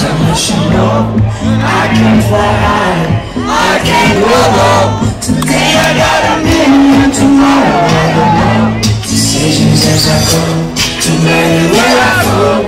definition of I can fly. High, I can go. Low Today I got a million, tomorrow I don't know. Decisions as I go, too many where I go.